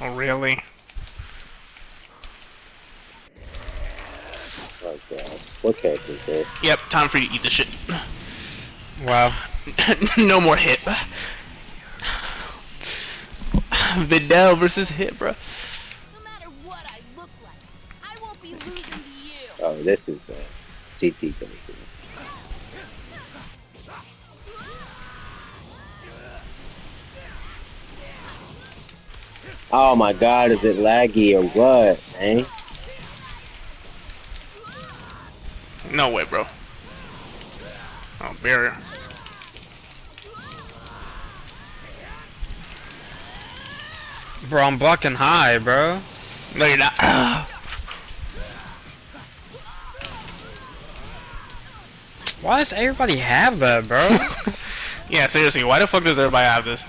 Oh, really? Oh gosh. What character is this? Yep, time for you to eat the shit. Wow. no more hit. Vidal versus hit, bro. No matter what I look like, I won't be losing to you. Oh, this is uh, GT character. Oh my god, is it laggy or what, man? No way, bro. Oh, barrier. Bro, I'm blocking high, bro. No, you're not. Why does everybody have that, bro? yeah, seriously, why the fuck does everybody have this?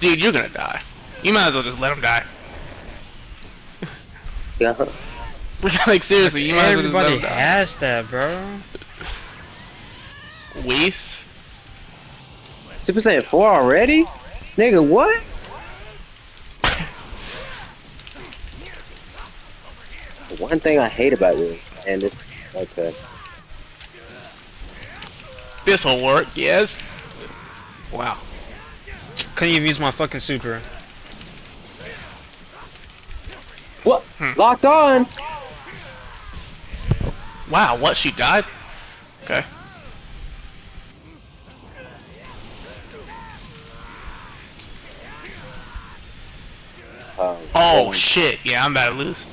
Dude, you're gonna die. You might as well just let him die. Yeah. like, seriously, you might as well just let everybody him die. Everybody has that, bro. Waste? Super Saiyan 4 already? Nigga, what? It's one thing I hate about this, and this. Okay. This'll work, yes. Wow. Couldn't even use my fucking super. Hmm. Locked on! Wow, what? She died? Okay. Oh, Oh, shit. Yeah, I'm about to lose.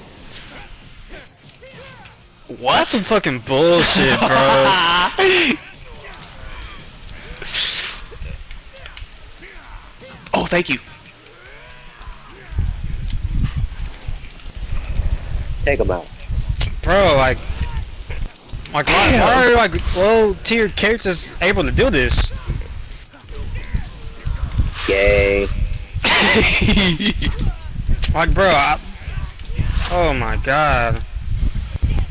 That's What? some fucking bullshit, bro. oh, thank you. Take him out. bro, like, like why, why are like low tier characters able to do this? Gay. Like, bro, I, oh my god.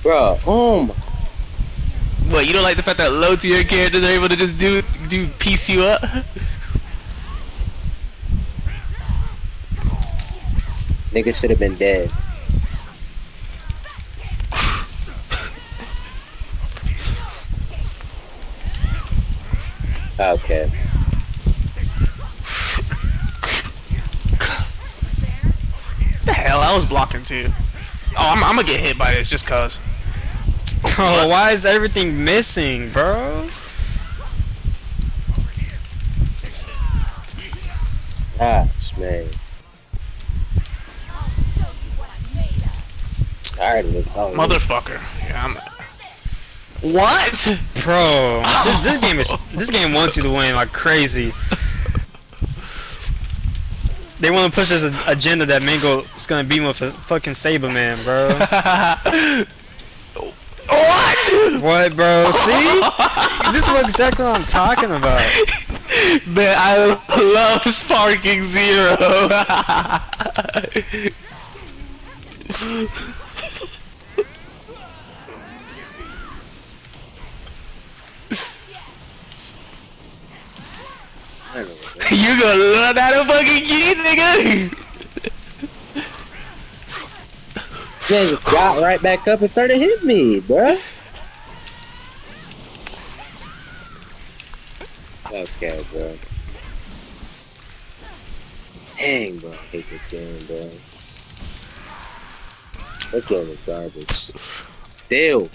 Bro, um. what, you don't like the fact that low tier characters are able to just do do piece you up? Nigga should have been dead. Okay. the hell? I was blocking too. Oh, I'm, I'm gonna get hit by this just cause. Bro, why is everything missing, bro? Gosh, man. I'll show you what I'm made of. Tired of this all. Motherfucker. Yeah, I'm. What? Bro, this, this game is this game wants you to win like crazy. They want to push this agenda that Mingo is gonna beat him with a fucking Saibaman, bro. what? What, bro? See? This is what exactly what I'm talking about. Man, I love sparking zero. gonna learn how to fucking key, nigga. Just got right back up and started hitting me, bruh. Okay, bro. Dang, bro. I hate this game, bro. This game is garbage. Still.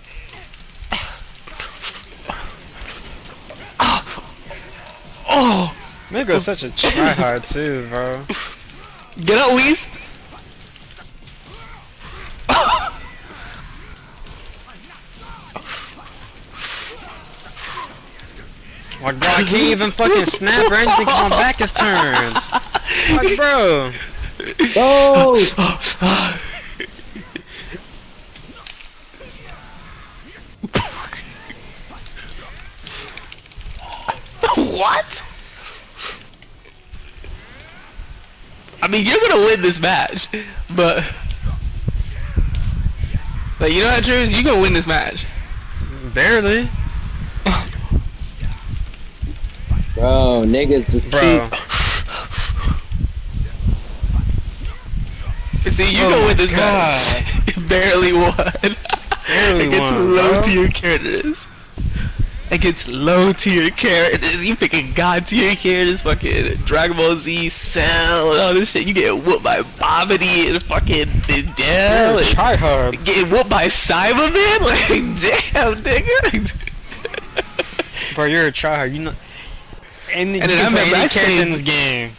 Oh, Mingo's such a tryhard too, bro. get up, Weez. My god, I can't even fucking snap or anything 'cause my back is turned. Like, bro. Ghost! I mean, you're gonna win this match, but like you know what, Drews? You're gonna win this match. Barely. Bro, niggas just Bro. keep. See, you Oh go my with this God. match. Barely won. Barely Against won, low bro. tier characters. Against low tier characters. You picking god tier characters, fucking Dragon Ball Z, Cell, and all this shit. You get whooped by Babidi and fucking Dell. You're a and. Getting whooped by Saibaman? Like, damn, nigga. Bro, you're a tryhard. You know. And, And you then I can play remember any I character in this game.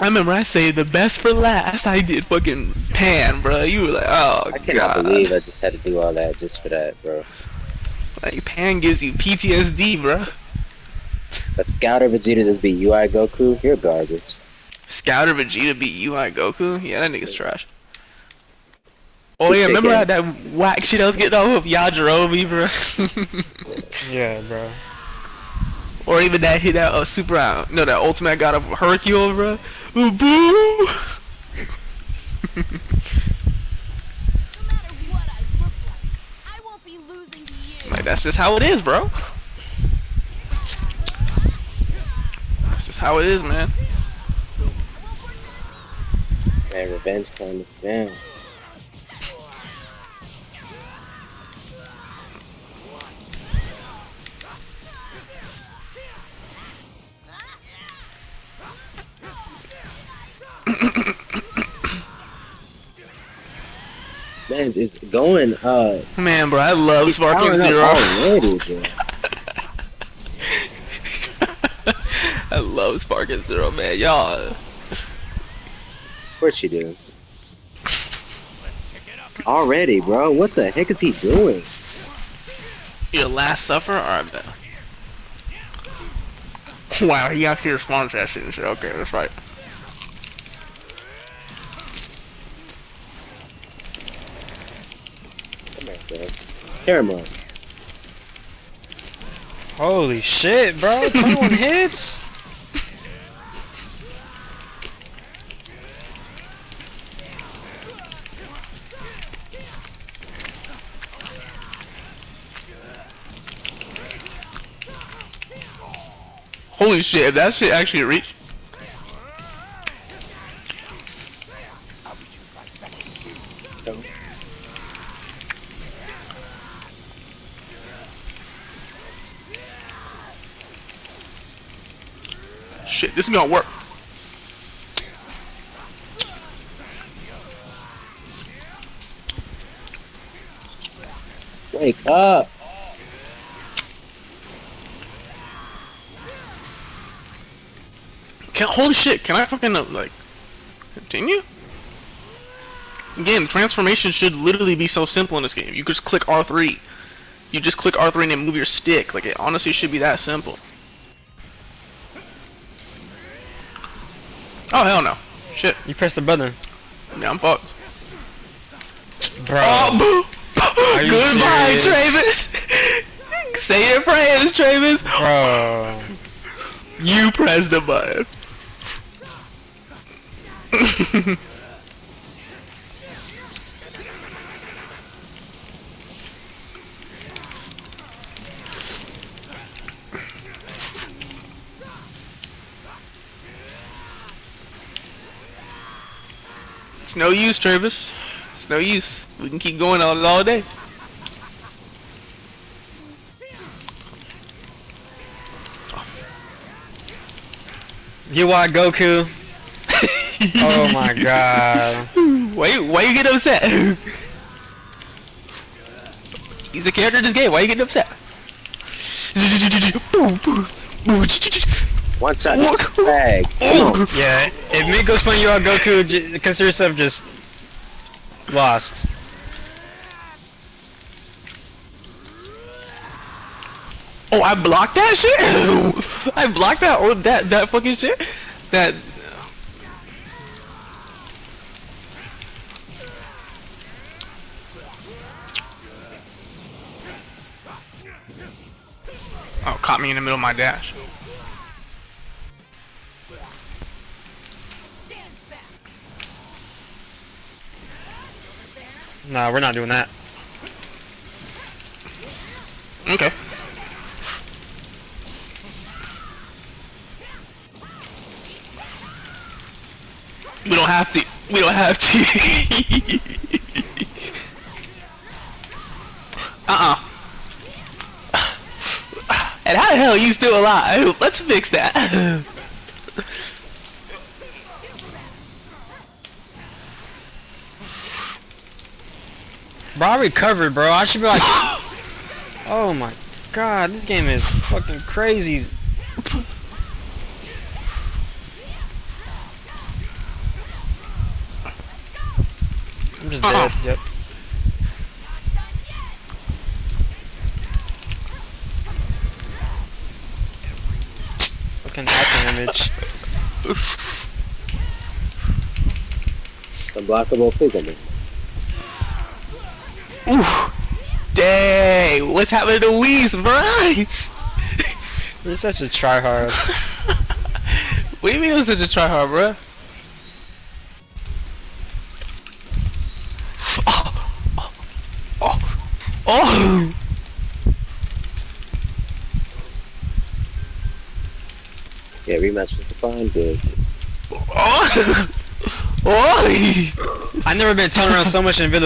I remember I saved the best for last. I did fucking Pan, bro. You were like, oh, I cannot God. believe I just had to do all that just for that, bro. Like, Pan gives you PTSD, bro. A Scouter Vegeta just beat UI Goku. You're garbage. Scouter Vegeta beat UI Goku? Yeah, that nigga's trash. Oh He's yeah, remember shaking. that, that whack shit I was getting off of Yajirobe, bro? Yeah, bro. or even that hit that uh, super out, no, that ultimate got of Hercule, bro. Ooh, boo! No matter what I look like, I won't be losing to you. like that's just how it is, bro. That's just how it is, man. Man, revenge time to spam. Man, it's going uh Man, bro, I love Sparking Zero. already, bro. I love Sparking Zero, man. Y'all, Of course you do. Already, bro. What the heck is he doing? your last suffer? Alright, bet. Wow, he actually responds to that shit. Okay, that's right. Come on, bro. Tear him up. Holy shit, bro. 21 hits? Holy shit, if that shit actually reached. Is work. Wake up. Can, holy shit, can I fucking, uh, like, continue? Again, transformation should literally be so simple in this game. You could just click R3. You just click R3 and then move your stick. Like, it honestly should be that simple. Oh, hell no. Shit. You pressed the button. Yeah, I'm fucked. Bro. Oh! Goodbye, serious? Travis! Say your prayers, Travis! Bro. You pressed the button. no use, Travis. It's no use. We can keep going on it all day. UI Goku. Oh my god. Why you, why you get upset? He's a character in this game. Why you getting upset? One shot What? on. Yeah, if Miko's playing UI Goku, j- consider yourself just lost. Oh, I blocked that shit. I blocked that. Oh, that that fucking shit. That. Oh, caught me in the middle of my dash. Nah, we're not doing that. Okay. We don't have to. We don't have to. uh-uh. And how the hell are you still alive? Let's fix that. Bro, I recovered, bro. I should be like, oh my god, this game is fucking crazy. I'm just dead. Yep. Fucking hack image. Unblockable, please. Ooh. Dang, what's happening to Weez, bro? You're such a tryhard. what do you mean it was such a tryhard, bro? Oh, oh, oh, oh. Yeah, rematch was fine, good. oh. oh. I've never been turned around so much in Villa